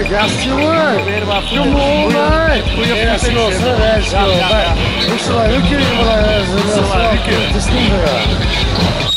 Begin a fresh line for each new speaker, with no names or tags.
Ja, guess you would. Come on, man. Yes, no, sir. Ik zal een hoekje in. Eh, Het is niet meer. Eh.